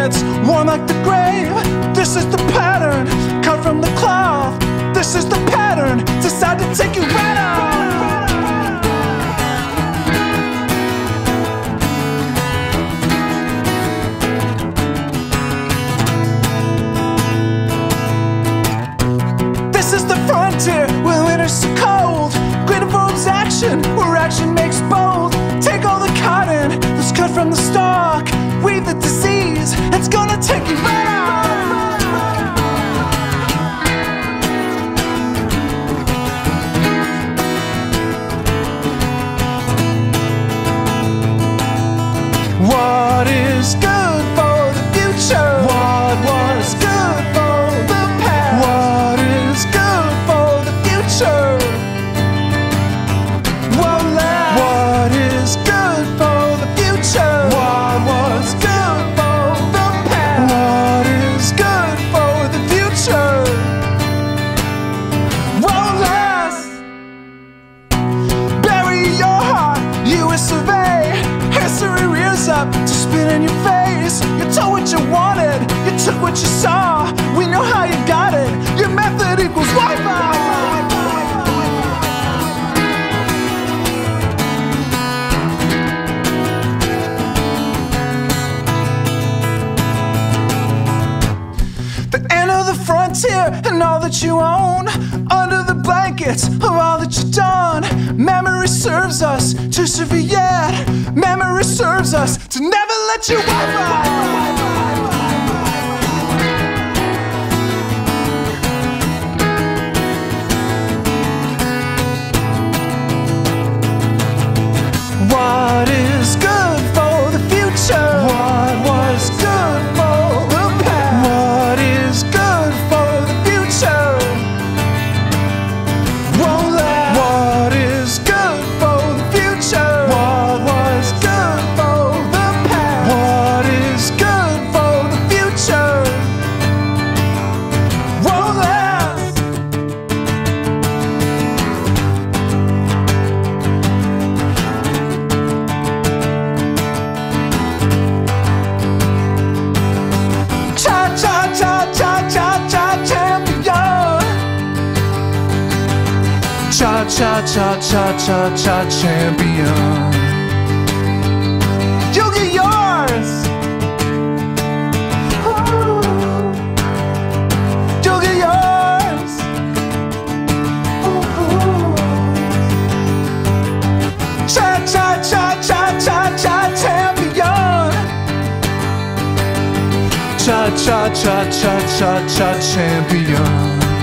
blankets, warm like the grave. This is the pattern, cut from the cloth. This is the pattern, decide to take you right out. You saw. We know how you got it. Your method equals wipeout. The end of the frontier and all that you own. Under the blankets of all that you've done. Memory serves us to survive. Memory serves us to never let you wipe What Cha cha cha cha cha cha champion. You'll get yours. Ooh. You'll get yours. Ooh. Cha cha cha cha cha cha champion. Cha cha cha cha cha cha champion.